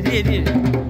猎猎猎。